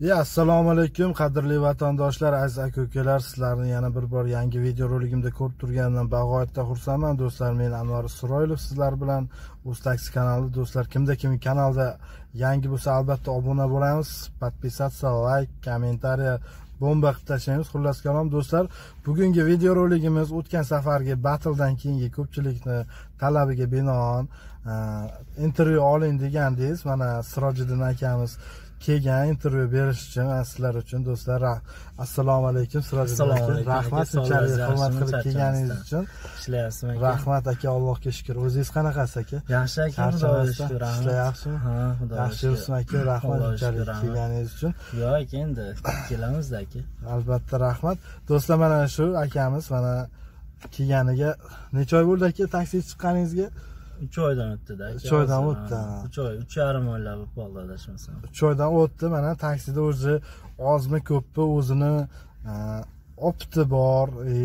Ya assalomu alaykum qadrli vatandoshlar aziz aka ukalar sizlarni yana bir bor yangi videoroligimda ko'rib turganimdan bag'oyatda xursandman do'stlar men anvar isroilov sizlar bilan. O'z taksi kanali do'stlar kimda kim kanalda yangi bo'lsa albatta obuna bo'lamiz. Подписаться like, kommentariya bomba qilib tashlaymiz. Xullas kalom do'stlar bugungi videoroligimiz o'tgan safargi battledan keyingi ko'pchilikni talabiga binoan eh, intervyu oling degandingiz mana sirojiddin akamiz kelgan intervyu berish uchun mana sizlar uchun do'stlar assalomu alaykum. Aka alaykum. rahmat. Shunchalik hurmat qilib kelganingiz uchun. Ishlayapsizmi aka? Rahmat aka allohga shukur o'zingiz qanaqasiz aka? Yaxshi aka xudoga shukur ishlayapsizmi? Ha xudoga yaxshi yursin aka? Rahmat shunchalik kelganingiz uchun. Yo'q aka endi kelamizda aka. Albatta rahmat. Do'stlar mana shu akamiz mana kelganiga necha oy bo'ldi aka taksiga chiqqaningizga uch oydan o'tdida Uch oydan o'tdi, uch oy uch yarim oylar bo'lib qoldi adashmasam. Uch oydan o'tdi mana taksida o'zi ozmi ko'pmi o'zini e, opti bor e,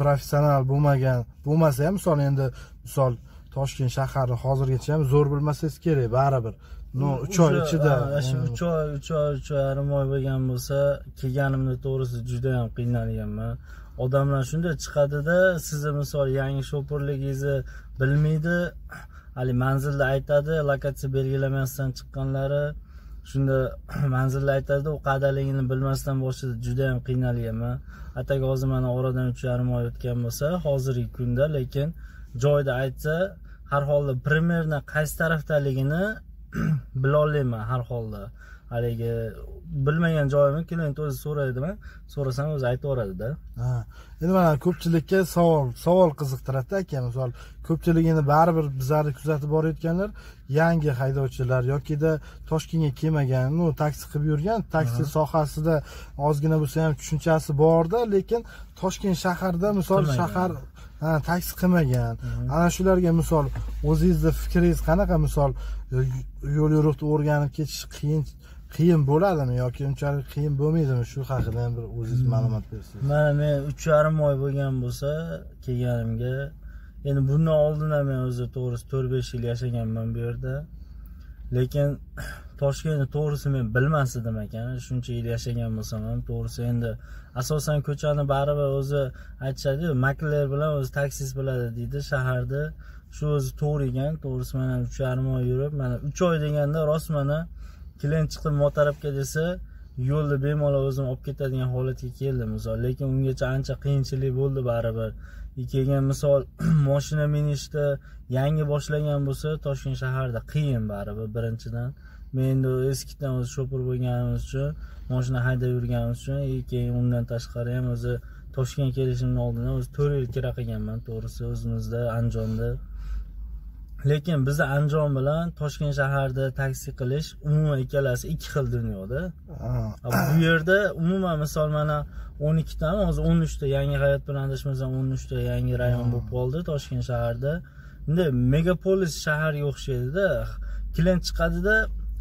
professional bo'lmagan bo'lmasa ham misol endi misol toshkent shahari hozirgacha ham zo'r bilmasangiz kerak baribir. No uch oy ichida. ha, shu mm, uch oy uch oy uch yarim oy bo'lgan bo'lsa kelganimda to'g'risi juda yam qiynalganman odamlar shunday chiqadida sizni misol yangi shopirligingizni bilmaydi. Haligi manzilni aytadi lokatsiya belgilamasdan chiqqanlari shunda manzilni aytadi u qayerdaligini bilmasdan boshida juda yam qiynalganman. Ataka hozir mana oradan uch yarim oy o'tgan bo'lsa hozirgi kunda lekin joyda aytsa har holda примерно qaysi tarafdaligini bilolmayman har holda. Haligi bilmagan joyimni klient o'zi so'raydimi? So'rasam o'zi aytib yuboradida. Ha endi mana ko'pchilikka savol savol qiziqtiradi aka misol ko'pchiligini baribir bizlarni kuzatib borayotganlar yangi haydovchilar yokida toshkentga kelmagan ну taksi qilib yurgan taksi sohasida ozgina bo'lsa ham tushunchasi borda lekin toshkent shaharda misol shahar ha taksi qilmagan. Ana shularga misol o'zingizni fikringiz qanaqa? Misol yo'l yo'riqni o'rganib ketish qiyin qiyin bo'ladimi yoki unchalik qiyin bo'lmaydimi? Shu haqida ham bir o'zingiz ma'lumot bersangiz. Mana men uch yarim oy bo'lgan bo'lsa kelganimga endi bundan oldin ham men o'zi to'g'risi to'rt besh yil yashaganman bu yerda. Lekin toshkentni to'g'risi men bilmas edim ekan shuncha yil yashagan bo'lsam ham to'g'risi. Endi asosan ko'chani baribir o'zi aytishadiyu makler bilan o'zi taksist biladi deydi shaharda. Shu o'zi to'g'ri ekan to'g'risi mana uch yarim oy yurib mana uch oy deganda rost mana klient chiqib motarabga desa yo'lda bemalol o'zim olib ketadigan holatga keldim. Misol lekin ungacha ancha qiyinchilik bo'ldi baribir. Kelgan misol moshina minishni yangi boshlagan bo'lsa toshkent shaharida qiyin baribir birinchidan. Men endi eskidan o'zi shopir bo'lganimiz uchun moshina haydab yurganimiz uchun и keyin undan tashqari ham o'zi toshkentga kelishimni oldidan o'zi to'rt yil kira qilganman to'g'risi o'zimizda andijonda lekin bizni andijon bilan toshkent shaharida taksi qilish umuman ikkalasi ikki xil dunyoda. Bu yerda umuman misol mana o'n ikkitami hozir o'n uchta yangi hayot bilan adashmasam o'n uchta yangi rayon bo'lib qoldi toshkent shaharida. Bunday megapolis shaharga o'xshaydida klient chiqadida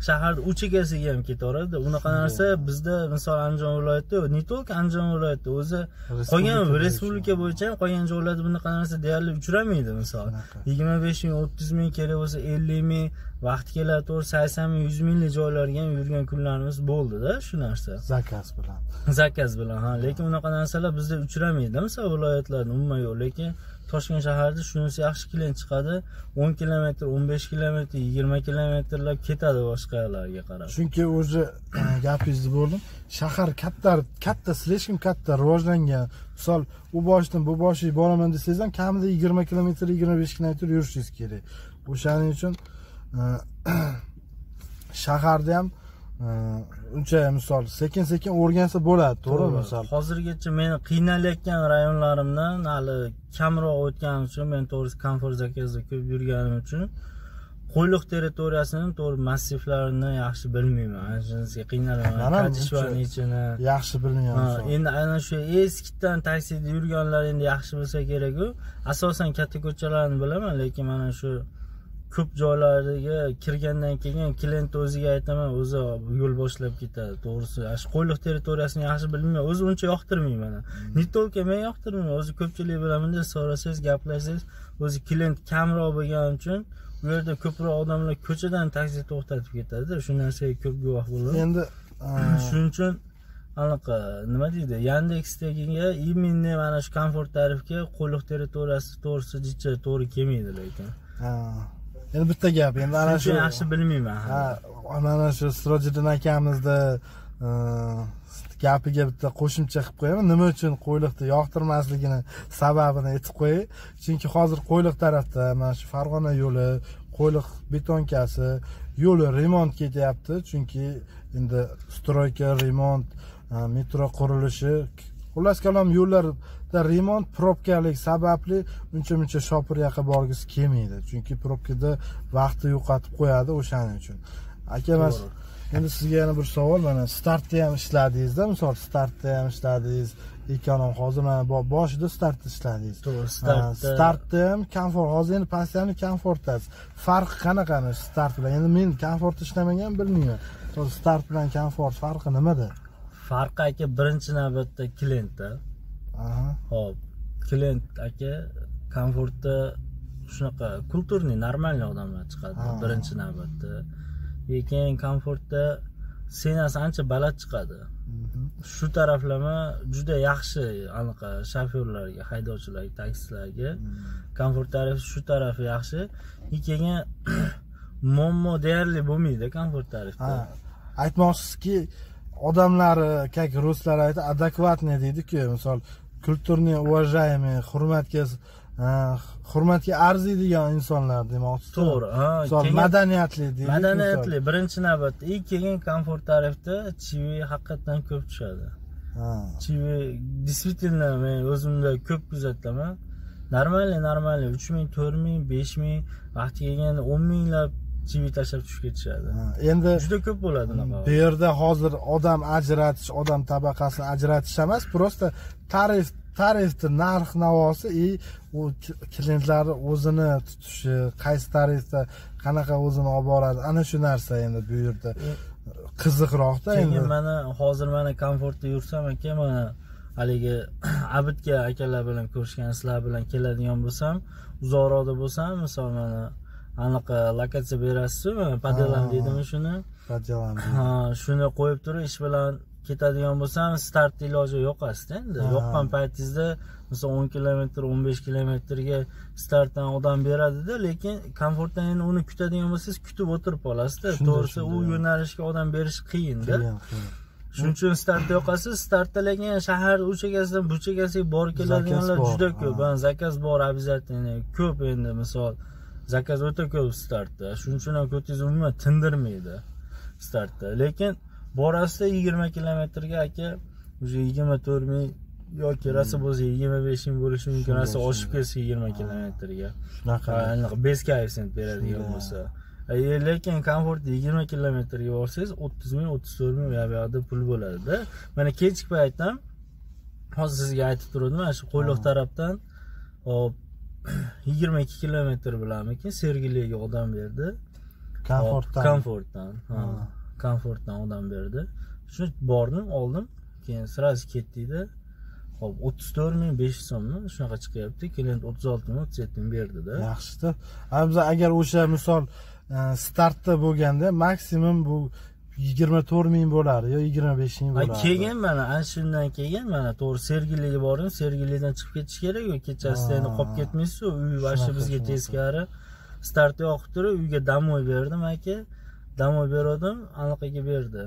shaharni u chekkasiga ham ketaveradida unaqa narsa bizda misol andijon viloyatida не только andijon viloyatida o'zi qolgan Respublika bo'yicha ham qolgan joylarda bunaqa narsa deyarli uchramaydi misol. Yigirma besh ming o'ttiz ming kerak bo'lsa ellik ming vaqti keladi to'g'ri sakson ming yuz minglik joylarga ham yurgan kunlarimiz bo'ldida shu narsa. Zakaz bilan. Zakaz bilan ha lekin unaqa narsalar bizda uchramaydi misol viloyatlarda umuman yo'q lekin toshkent shaharida shunisi yaxshi klient chiqadi. o'n kilometr o'n besh kilometr yigirma kilometrlab ketadi boshqalarga qarab. Chunki o'zi gapingizni bo'ldim. Shahar katta katta слишком katta rivojlangan. Misol u boshidan bu boshiga boraman desangiz ham kamida yigirma kilometr yigirma besh kilometr yurishingiz kerak. O'shaning uchun shaharda ham uncha misol sekin sekin o'rgansa bo'ladi to'g'rimi misol? Hozirgacha meni qiynalayotgan rayonlarimdan hali kamroq o'tganim uchun men to'g'risi komfort zakazda ko'p yurganim uchun qo'yliq territoriyasini to'g'ri massivlarini yaxshi bilmayman. Shunisiga qiynalaman uncha- ichini yaxshi misol. endi ana shu eskidan taksida yurganlar endi yaxshi bilsa keraku. Asosan katta ko'chalarni bilaman lekin mana shu ko'p joylariga kirgandan keyin klient o'ziga aytaman o'zi yo'l boshlab ketadi. To'g'risi ana shu qo'yliq territoriyasini yaxshi bilmayman. O'zi uncha yoqtirmayman не только men yoqtirmayman. O'zi ko'pchilik bilan bunday so'rasangiz gaplashsangiz o'zi klient kamroq bo'lgani uchun u yerda ko'proq odamlar ko'chadan taksi to'xtatib ketadida shu narsaga ko'p guvoh bo'ldim endi shuning uchun anaqa nima deydi yandexdagiga именно mana shu komfort tarifga qo'yliq territoriyasi to'g'risi to'g'ri kelmaydi lekin endi bitta gap endi ana shu yaxshi bilmayman. Ha mana shu sirojiddin akamizni e, gapiga bitta qo'shimcha qilib qo'yaman. Nima uchun qo'yliqni yoqtirmasligini sababini aytib qo'yay chunki hozir qo'yliq tarafda mana shu farg'ona yo'li qo'yliq betonkasi yo'li remont ketyapti. Chunki endi stroyka remont e, metro qurilishi xullas kalom yo'llarda remont probkalik sababli uncha muncha shopir yoqqa borgisi kelmaydi. Chunki probkada vaqtni yo'qotib qo'yadi o'shaning uchun. Aka mas endi sizga yana bir savol mana startda ham ishladingizda misol startda ham ishladingiz ekonom hozir mana boshida startda ishladingiz. To'g'ri startda. startda ham komfort hozir endi постоянно komfortdasiz farqi qanaqani start bilan? Endi men komfortda ishlamagan bilmayman start bilan komfort farqi nimada farqi aka birinchi navbatda klientda ho'p klient aka komfortda shunaqa kulturniy нормальный odamlar chiqadi birinchi navbatda. Lekin komfortda senasi ancha baland chiqadi. Mhm. shu taraflama juda yaxshi anaqa shofyorlarga haydovchilarga taksilarga mhm. komfort tarifi shu tarafi yaxshi. Keyin muammo deyarli bo'lmaydi komfort tarifda. Aytmoqchisizki odamlari как ruslar aytadi adekvatniy deydiku misol kulturniy уважаемый hurmatga hurmatga arziydigan insonlar demoqchisiz to'g'ri misol madaniyatli deylik madaniyatli birinchi navbatda. И keyin komfort tarifda chivi haqiqatdan ko'p tushadi. Chivi действительно men o'zimda ko'p kuzataman нормальный нормальный uch ming to'rt ming besh ming vaqti kelganda o'n minglab chivi tashlab tushib ketishadi. Endi juda ko'p bo'ladi bu yerda hozir odam ajratish odam tabaqasini ajratish emas просто tarif tarifni narx navosi и u klientlarni o'zini tutishi qaysi tarifda qanaqa o'zini olib boradi. Ana shu narsa endi bu yerda qiziqroqda endi. mana hozir mana komfortda yursam aka mana haligi abidga akalar bilan ko'rishgan sizlar bilan keladigan bo'lsam uzoqroqda bo'lsam misol mana anaqa lokatsiya berasizu podelan deydimi shuni? Podelan ha shuni qo'yib turib ish bilan ketadigan bo'lsam start iloji yo'q endi. Yoqqan paytingizda misol o'n kilometr o'n besh kilometrga startdan odam beradida lekin komfortdan endi uni kutadigan bo'lsangiz kutib o'tirib qolasizda to'g'risi u yo'nalishga odam berish qiyinda shuning uchun startda yoqasiz. Startda lekin shahar u chekkasidan bu chekkasiga borib keladiganlar juda ko'p. zakaz bor обязательно. Ko'p endi misol zakaz o'ta ko'p startda shuning uchun ham ko'tingiz umuman tindirmaydi startda. Lekin borasida yigirma kilometrga aka уже yigirma to'rt ming yoki rosa bo'lsa yigirma besh ming bo'lishi mumkin. Rosa oshib ketsa yigirma kilometrga. Shunaqa. Bez koeffitsient beradigan bo'lsa. Lekin komfortda yigirma kilometrga borsangiz o'ttiz ming o'ttiz to'rt ming u yoqda pul bo'ladida. Mana kechki paytdan hozir sizga aytib turuvdim mana shu qo'yliq tarafdan hop yigirma ikki kilometr bilanmikin sergeliga odam berdi. Komfortdan. Komfortdan komfortdan odam berdi. Shuni bordim oldim. Keyin сразу ketdikda hop o'ttiz to'rt ming besh yuz so'mmi? Shunaqa chiqyapti. Klient o'ttiz olti ming o'ttiz yetti ming berdida yaxshida biz agar o'sha misol e, startda bo'lganda maksimum bu yigirma to'rt ming bo'lardi yo yigirma besh ming bo'lardi keyin mana ana shundan keyin mana. To'g'ri sergeliga bordim sergelidan chiqib ketish kerak-ku kechasida endi qolib ketmaysizu uy вообще bizga teskari startda yoqib turib uyga домой berdim aka domov bergandim anaqaga berdi.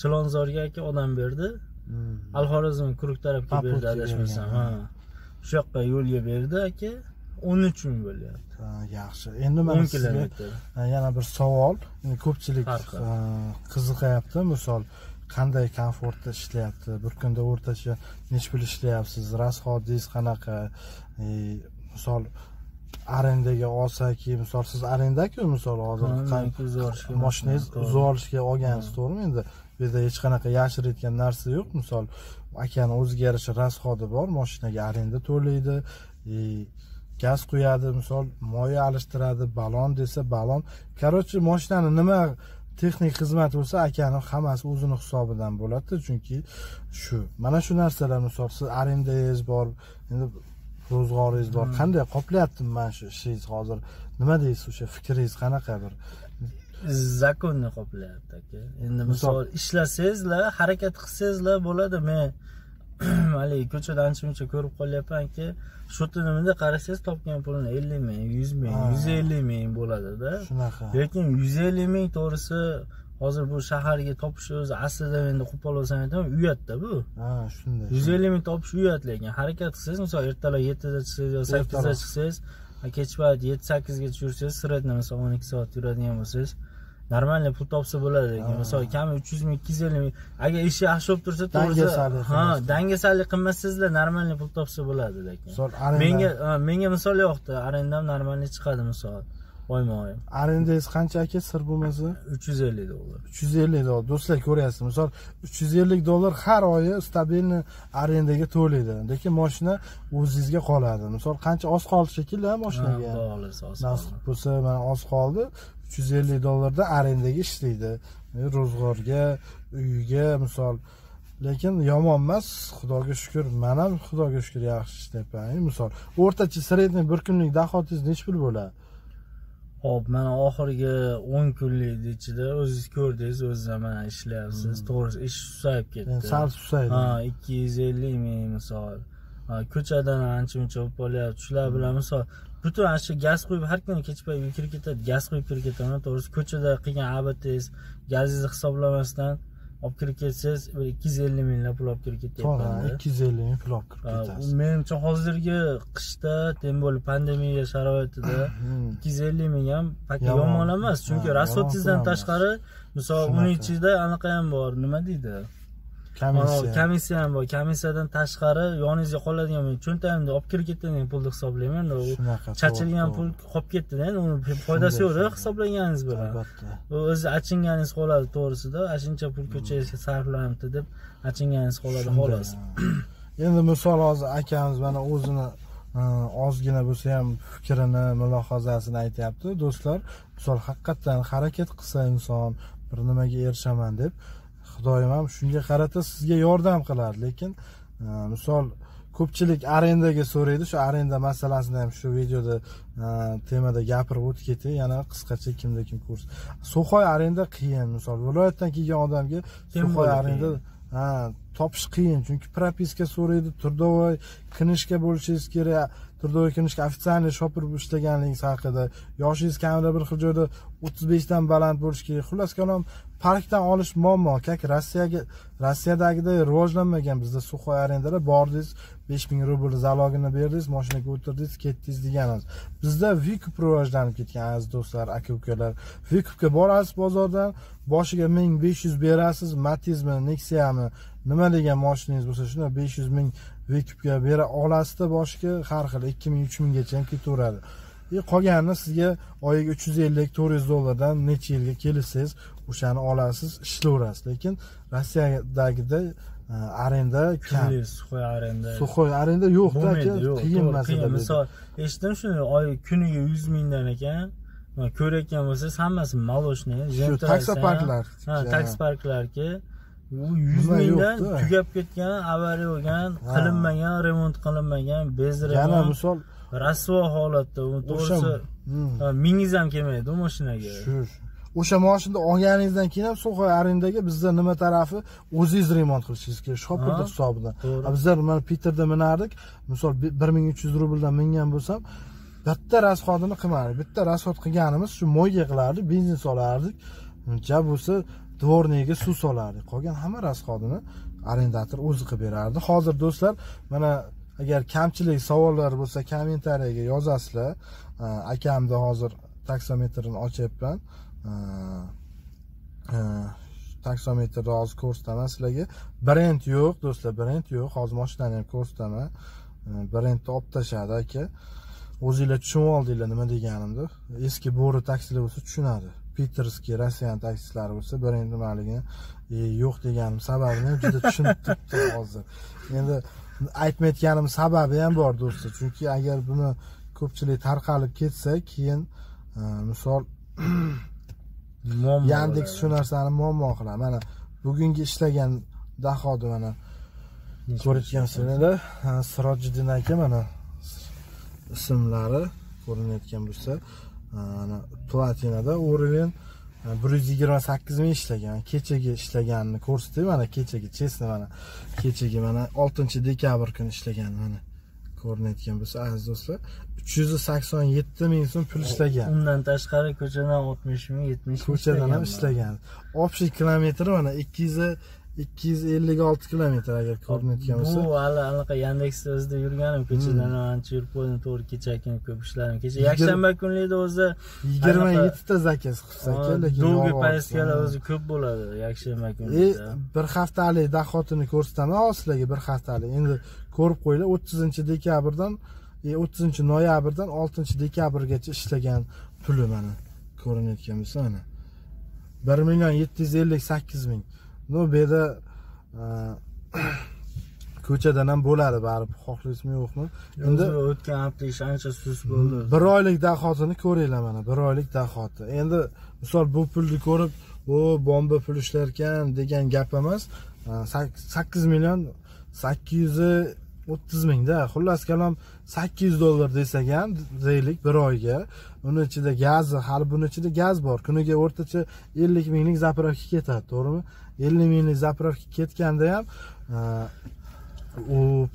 Chilonzorga aka odam berdi. Hmm. alxorazm kuruk tarafga berdi adashmasam. ha. Shu yoqqa yo'lga berdi aka o'n uch ming bo'lyapti yaxshi. Endi mana sizga yana bir savol. Ko'pchilik qiziqayapti. Misol qanday komfortda ishlayapti? Bir kunda o'rtacha nechi pul ishlayapsiz? Расходingiz qanaqa? E, misol arendaga olsaki misol siz arendaku misol hozir moshinangiz uzib olishga olgansiz to'g'rimi endi? Bu yerda hech qanaqa yashirayotgan narsa yo'q. Misol akani o'ziga yarasha расходi bor moshinaga arenda to'laydi gaz quyadi misol moya alishtiradi balon desa balon. Короче moshinani nima texnik xizmat bo'lsa akani hammasi o'zini hisobidan bo'ladida. Chunki shu mana shu narsalar misol siz arendangiz bor endi ro'zg'oringiz bor qanday qoplayapti mana shu ishingiz hozir? Nima deysiz o'sha fikringiz qanaqa bir? Zakonni qoplayapti aka. Endi Misol- misol ishlasangizlar harakat qilsangizlar bo'ladi men haligi ko'chada ancha muncha ko'rib qolyapmanki shu tinimda qarasangiz topgan pulini ellik ming yuz ming yuz ellik ming bo'ladida shunaqa. Lekin yuz ellik ming to'g'risi hozir bu shaharga topish o'zi aslida endi qo'pol olsam aytaman uyatda bu. Ha shunday yuz ellik ming topish uyat lekin harakat qilsangiz misol ertalab yettida chiqsangiz yo sakkizda chiqsangiz kech payt yetti sakkizgacha yursangiz средний misol o'n ikki soat yuradigan bo'lsangiz нормальный pul topsa bo'ladi lekin misol kami uch yuz ming ikki yuz ellik ming agar ishi yaxshi bo'lib tursa Dangasalik ha dangasalik qilmasangizlar нормальный pul topsa bo'ladi lekin. Menga menga misol yoqdi arendam нормальный chiqadi misol oyma oy arendangiz qancha aka? Sir bo'lmasa? Uch yuz ellik dollar. Uch yuz ellik dollar. Do'stlar ko'ryapsiz. Misol uch yuz ellik dollar har oyi stabilniy arendaga to'laydi. Lekin moshina o'zingizga qoladi. Misol qancha oz qoldi shekilli moshinaga? Xohlasa oz nasib bo'lsa mana oz qoldi. Uch yuz ellik dollardan arendaga ishlaydi. E, ro'zg'orga uyiga misol. Lekin yomon emas xudoga shukur man ham xudoga shukur yaxshi ishlayapman. Misol o'rtacha средний bir kunlik dohodingiz nechi pul bo'ladi Hop, mana oxirgi 10 kunlik ichida o'zingiz ko'rdingiz, ham mana ishlayapsiz. To'g'risi ish susayib ketdi. sal susaydi Ha, 250 ming misol. Ha, ko'chadan ancha muncha bo'lib qolyapti. Shular bilan misol butun ana shu gaz quyib har kuni kech payt uyga kirib ketadi, gaz quyib kirib ketadi. To'g'risi ko'chada qilgan abatingiz, gazingizni hisoblamasdan olib kirib ketsangiz bir 250 minglab pul olib kirib to'g'ri ketyapmanda. ikki yuz ellik ming pul olib kirib ketasiz menimcha hozirgi qishda, tem bo'lib pandemiya sharoitida Hmm. 250 ming ham Yomon. emas chunki pul tashqari misol uning ichida anaqa ham bor nima deydi komissiya komissiya ham bor komissiyadan tashqari yoningizga qoladigan cho'ntagimda olib kirib ketadigan pulni hisoblayman shunaqa chachilgan pul qolib ketdida endi uni foydasi yo'qda hisoblaganingiz bilan albatta. O'zi achinganingiz qoladi to'g'risida. Shuncha pul ko'chaga sarflanibdi deb achinganingiz qoladi xolos. Endi misol hozir akamiz mana o'zini e, ozgina bo'lsa ham fikrini mulohazasini aytyapti. Do'stlar misol haqiqatdan harakat qilsa inson bir nimaga erishaman deb xudoyim ham shunga qarata sizga yordam qiladi. Lekin e, misol ko'pchilik arendaga so'raydi shu arenda masalasini ham shu videoda e, temada gapirib o'tib ketay yana qisqacha kimda kim ko'rsin suxoy arenda qiyin misol viloyatdan kelgan odamga bo'ldi arenda ha topish qiyin chunki propiska so'raydi трудовой knishka bo'lishingiz kerak трудовой knishka официальный shopir ishlaganligingiz haqida yoshingiz kamida bir xil joyda o'ttiz beshdan baland bo'lishi kerak. Xullas kalom parkdan olish muammo kak rossiyaga rossiyadagiday rivojlanmagan bizda suxoy arendalar bordingiz besh ming rubl zalogini berdingiz moshinaga o'tirdingiz ketdingiz deganimiz bizda vikup rivojlanib ketgan aziz do'stlar aka ukalar vikupga borasiz bozordan boshiga ming besh yuz berasiz matizmi nexiami nima degan moshinangiz bo'lsa shuni besh yuz ming vikupga bera olasizda boshiga har xil ikki ming uch minggacha ham ketaveradi. E, qolganini sizga oyiga uch yuz ellik to'rt yuz dollardan necha yilga kelishsangiz o'shani olasiz ishlayverasiz lekin rossiyadagiday e, arenda kam. Suxoy arenda. Suxoy arenda yo'qda aka qiyin masala misol eshitdim shuni oy kuniga yuz mingdan ekan. Ko'rayotgan bo'lsangiz hammasi молочный shu taksoparklar ha taksi parklarga u yuz mingdan tugab ketgan avariya bo'lgan qilinmagan remont qilinmagan yana bezdirilgan misol rasvo holatda o'sha to'g'risi Hmm. mingiz ham kelmaydi u mashinaga shu o'sha moshinni olganingizdan keyin ham suxoy arendaga bizda nima tarafi? O'zingiz remont qilishingiz kerak shopirni hisobidan. Bizlar mana piterda minardik misol bi- bir ming uch yuz rubldan mingan bo'lsam bitta rasxodini qilmadik. Bitta rasxod qilganimiz shu moyga qilardik benzin solardik. Ja bo'lsa dvorniyga suv solardik. Qolgan hamma rasxodini arendator o'zi qilib berardi. Hozir do'stlar mana agar kamchilik savollar bo'lsa kommentariyaga yozasizlar. Akamni hozir taksometrini ochyapman E, taksometrni hozir ko'rsataman sizlarga? Brend yo'q do'stlar brend yo'q. Hozir mashinani ham ko'rsataman brendni olib tashladi aka. O'zinglar tushunib oldinglar nima deganimni. Eski bo'ri taksilar bo'lsa tushunadi. Piterskiy rossiyan taksilari bo'lsa brend nimaligini e, yo'q deganim sababini ham juda tushunib turibdi hozir. Endi aytmayotganim sababi ham bor do'stlar chunki agar buni ko'pchilik tarqalib ketsa keyin e, misol muammo bo'ladi. shu narsani muammo qiladi. Mana bugungi ishlagan dahodi mana ko'rayotgansizlar sirojiddin aka mana ismlari ko'rinayotgan bo'lsa mana platinada уровень bir yuz yigirma sakkiz ming ishlagan kechagi ishlaganini ko'rsatdi. Mana kechagi chestni mana kechagi mana oltinchi dekabr kuni ishlagan mana ko'rinayotgan bo'lsa aziz do'stlar uch yuz sakson yetti ming so'm pul ishlagan undan tashqari ko'chadan oltmish ming yetmish ming ko'chadan ham ishlagan общий kilometri mana ikki yuz ikki yuz ellik olti kilometr agar ko'rinayotgan bo'lsa. bu hali anaqa yandeksda o'zida yurganim ko'chadan ancha yurib qo'ydim to'g'ri kecha kuni ko'p ishladim kecha. Yakshanba kunlarda o'zi yigirma yettita zakaz qilsa aka lekin poezdkalar ortidan. o'zi ko'p bo'ladi yakshanba e kunlarda bir haftalik dohodini ko'rsataman hozir sizlarga bir haftalik endi ko'rib qo'yinglar o'ttizinchi dekabrdan e, o'ttizinchi noyabrdan oltinchi dekabrgacha ishlagan puli mana ko'rinayotgan bo'lsa mana bir million yetti yuz ellik sakkiz ming ну bu yerda e, ko'chadan ham bo'ladi baribir xohlaysizmi yo'qmi? Endi o'tgan hafta ish ancha sust bo'ldi. bir oylik dohodini ko'ringlar mana bir oylik dohodi endi misol bu pulni ko'rib o bomba pul ishlarkan degan gap emas sak- sakkiz million sakkiz yuz o'ttiz mingda. Xullas kalom sakkiz yuz dollar desak ham deylik bir oyga. Uni ichida gazi hali buni ichida gaz bor. Kuniga o'rtacha ellik minglik zapravka ketadi to'g'rimi? Ellik minglik zapravka ketganda ham ha, u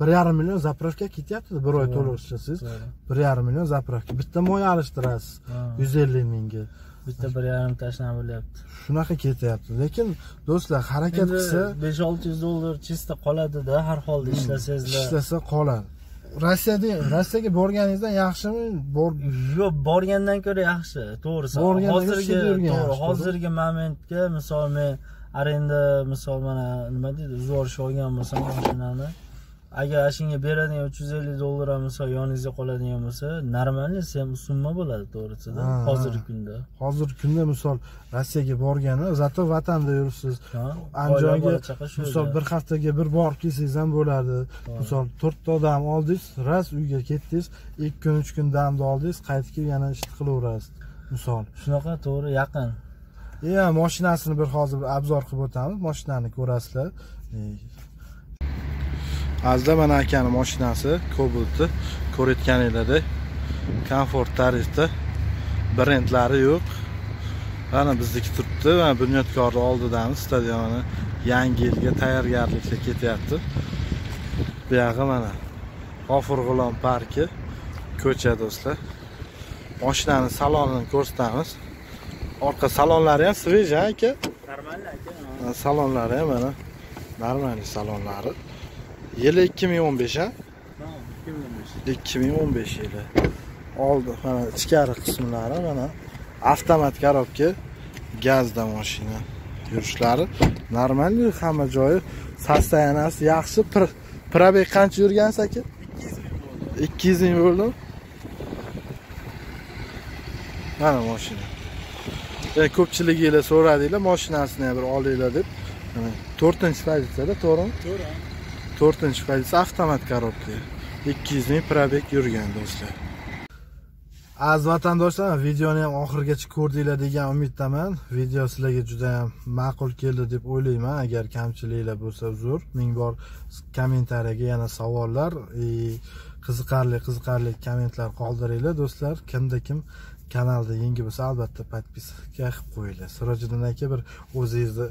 bir yarim million zapravka ketyapti bir oy to'liq ishlasangiz bir yarim million zapravka. Bitta moy alishtirasiz. Yuz ellik mingga bitta bir yarim tashlab bo'lyapti. Shunaqa ketyapti. Lekin do'stlar harakat qilsa besh olti yuz dollar chista qoladida har holda ishlasangizlar ishlasa qoladi. Rossiyada rossiyaga borganingizdan yaxshimi? Bor yo'q borgandan ko'ra yaxshi to'g'risi hozirgi to'g'ri hozirgi momentga misol men arenda misol mana nima deydi uzvorish olgan bo'lsam mashinani agar shunga beradigan uch yuz ellik dollar ham misol yoningizda qoladigan bo'lsa нормальный sem summa bo'ladi to'g'risida. Hozirgi kunda. Hozirgi kunda misol rossiyaga borgani zato vatanda yuribsiz andijonga misol bir haftaga bir borib kelsangiz ham bo'ladi misol to'rtta odam oldingiz ras uyga ketdingiz ikki kun uch kun damni oldingiz qaytib kelib yana ishni qilaverasiz. Misol. Shunaqa to'g'ri yaqin. Ya mashinasini bir hozir bir obzor qilib o'tamiz mashinani ko'rasizlar Azizlar mana akani mashinasi kobaltni ko'rayotganinglardek komfort tarifda brendlari yo'q. Mana bizniki turibdi mana bunyodkorni oldidamiz stadionni yangi yilga tayyorgarlikka ketyapti. Buyog'i mana g'ulom parki ko'cha do'stlar. Mashinani salonini ko'rsatamiz. Orqa salonlari ham svejiy aka? Нормально aka. Ha, salonlari ham mana. Нормальный salonlari yili 2015 ha? 2015 yili oldi mana ichkari qismlari mana avtomat korobka gazda mashina yurishlari. Нормальный hamma joyi состоянияsi yaxshi. Pr- probeg qancha yurgansiz aka 200 ming bo'ldimi mana mashina E, ko'pchiliginglar so'radinglar mashinasini bir olinglar deb. Mana to'rtinchi pozitsiyada to'g'rimi? To'g'ri to'rtinchi pozitsiya avtomat korobka ikki yuz ming probek yurgan do'stlar. Aziz vatandoshlar videoni ham oxirigacha ko'rdinglar degan umiddaman. Video sizlarga juda ham ma'qul keldi deb o'ylayman. Agar kamchiliklar bo'lsa uzr. Ming bor kommentariyaga yana savollar. E, qiziqarli qiziqarli kommentlar qoldiringlar do'stlar. Kimda kim kanalda yangi bo'lsa albatta подписка qilib qo'yinglar. Sirojiddin aka bir o'zingizni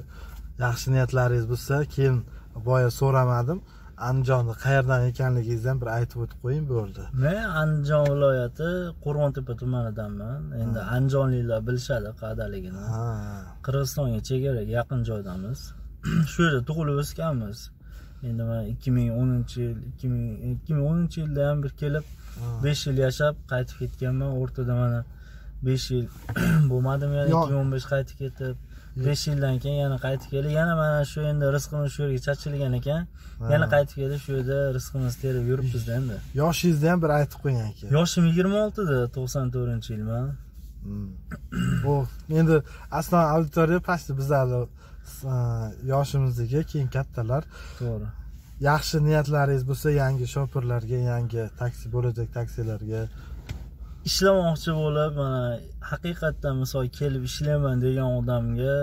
yaxshi niyatlaringiz bo'lsa keyin boya so'ramadim. Andijonni qayerdan ekanligingizni ham bir aytib o'tib qo'ying bo'ldi men andijon viloyati qo'rg'ontepa tumanidanman. Endi andijonliklar bilishadi qayerdaligini qirg'izistonga chegaraga yaqin joydamiz. Shu yerda tug'ilib o'sganmiz. Endi man ikki ming o'ninchi yil ikki ming ikki ming o'ninchi yilda ham bir kelib besh yil yashab qaytib ketganman. O'rtada mana besh yil bo'lmadimi ikki ming o'n besh qaytib ketib besh yildan keyin yana qaytib kelib yana mana shu endi rizqimiz shu yerga chachilgan ekan. Yana qaytib kelib shu yerda rizqimizni terib yuribmizda endi. Yoshingizni ham bir aytib qo'ying aka. Yoshim yigirma oltida to'qson to'rtinchi yilman Hmm. bu endi aslan auditoriya pastda bizlarni yoshimizdagi keyin kattalar. To'g'ri. Yaxshi niyatlaringiz bo'lsa yangi shopirlarga yangi taksi bo'lajak taksilarga ishlamoqchi bo'lib mana haqiqatdan misol kelib ishlayman degan odamga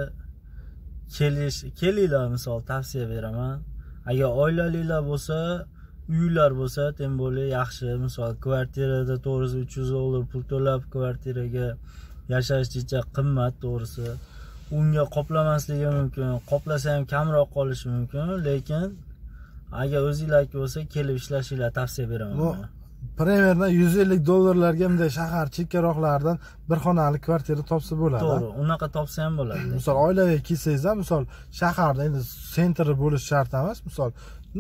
kelish kelinglar misol tavsiya beraman. Agar oilalilar bo'lsa uylar bo'lsa тем более yaxshi. Misol kvartirada to'g'risi uch yuz dollar pul to'lab kvartiraga yashash jicha qimmat to'g'risi. Unga qoplamasligi mumkin qoplasa ham kamroq qolishi mumkin lekin agar o'zinglarniki bo'lsa kelib ishlashinglar tavsiya beraman Bu примерно yuz ellik dollarlarga bunday shahar chekkaroqlaridan bir xonali kvartira topsa bo'ladi to'g'ri unaqa topsa ham bo'ladi. Misol oilaviy kelsangiz ham misol shaharda endi sentri bo'lishi shart emas. Misol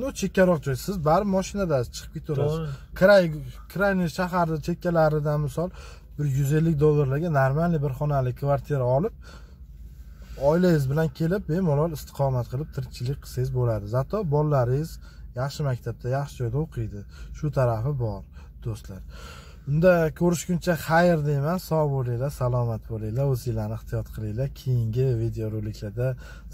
ну chekkaroq joy siz baribir mashinadasiz chiqib ketaverasiz. Kray krayniy shaharni chekkalaridan misol bir yuz ellik dollarlarga нормальный bir xonali kvartira olib oilangiz bilan kelib bemalol istiqomat qilib tirikchilik qilsangiz bo'ladi. Zato bolalaringiz yaxshi maktabda yaxshi joyda o'qiydi. Shu tarafi bor do'stlar. Unda ko'rishguncha xayr deyman. Sog' bo'linglar salomat bo'linglar. O'zinglarni ehtiyot qilinglar. Keyingi videoroliklarda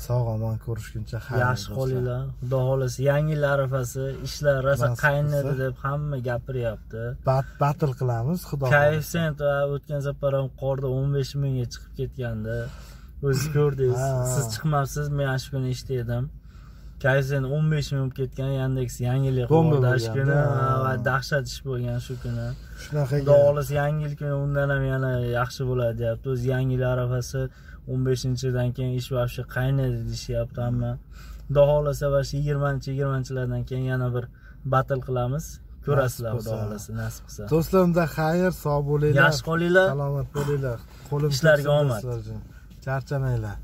sog' omon ko'rishguncha xayr yaxshi qolinglar. Xudo xohlasa yangi yil arafasi ishlar rosa qaynadi deb hamma gapiryapti. Bat- battle qilamiz. Xudo koeffitsient o'tgan safar ham qorda o'n besh mingga chiqib ketgandi. O'zingiz ko'rdingiz. Siz chiqmabsiz men ana shu kuni eshitdim koeffitsient o'n besh ming bo'lib ketgan yandeks yangi yil shu kuni va dahshat ish bo'lgan shu kuni. Shunaqa xudo xohlasa yangi yil kuni undan ham yana yaxshi bo'ladi deyapti. O'zi yangi yil arafasi o'n beshinchidan keyin ish вообще qaynaydi deyishyapti hamma. Xudo xohlasa shu yigirmanchi yigirmanchilardan keyin yana bir battle qilamiz. Ko'rasizlar xudo xohlasa nasib qilsa. Do'stlar unda xayr sog' bo'linglar. Yaxshi qolinglar. Salomat bo'linglar. Qo'lim Ishlarga omad. charchamanglar